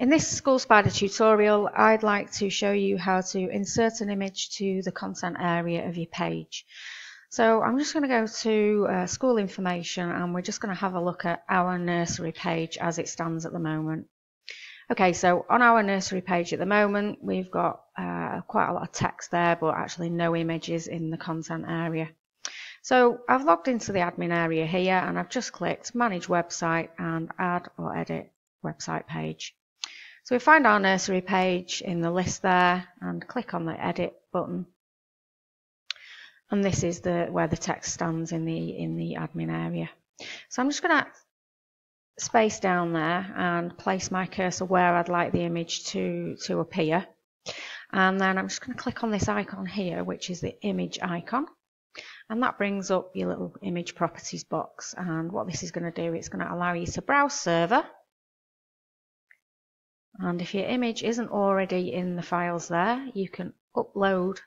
In this School Spider tutorial, I'd like to show you how to insert an image to the content area of your page. So I'm just going to go to uh, school information and we're just going to have a look at our nursery page as it stands at the moment. Okay, so on our nursery page at the moment, we've got uh, quite a lot of text there, but actually no images in the content area. So I've logged into the admin area here and I've just clicked manage website and add or edit website page. So we find our nursery page in the list there and click on the edit button. And this is the where the text stands in the in the admin area. So I'm just going to space down there and place my cursor where I'd like the image to, to appear. And then I'm just going to click on this icon here, which is the image icon. And that brings up your little image properties box. And what this is going to do, it's going to allow you to browse server and if your image isn't already in the files there, you can upload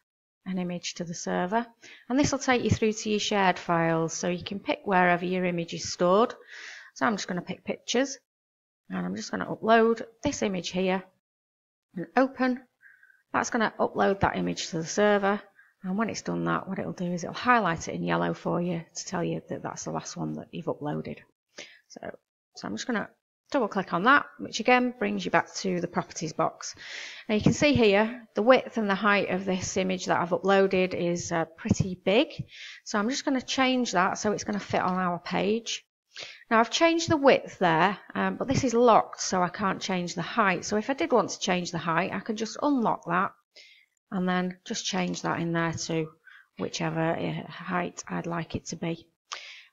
an image to the server. And this will take you through to your shared files. So you can pick wherever your image is stored. So I'm just going to pick pictures. And I'm just going to upload this image here and open. That's going to upload that image to the server. And when it's done that, what it'll do is it'll highlight it in yellow for you to tell you that that's the last one that you've uploaded. So, so I'm just going to double click on that, which again brings you back to the properties box. Now you can see here the width and the height of this image that I've uploaded is uh, pretty big. So I'm just going to change that so it's going to fit on our page. Now I've changed the width there, um, but this is locked so I can't change the height. So if I did want to change the height, I can just unlock that and then just change that in there to whichever uh, height I'd like it to be.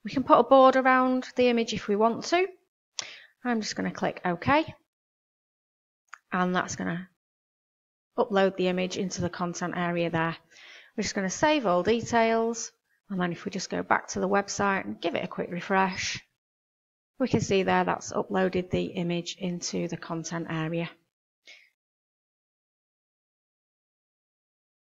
We can put a board around the image if we want to. I'm just going to click OK. And that's going to upload the image into the content area there. We're just going to save all details. And then if we just go back to the website and give it a quick refresh, we can see there that's uploaded the image into the content area.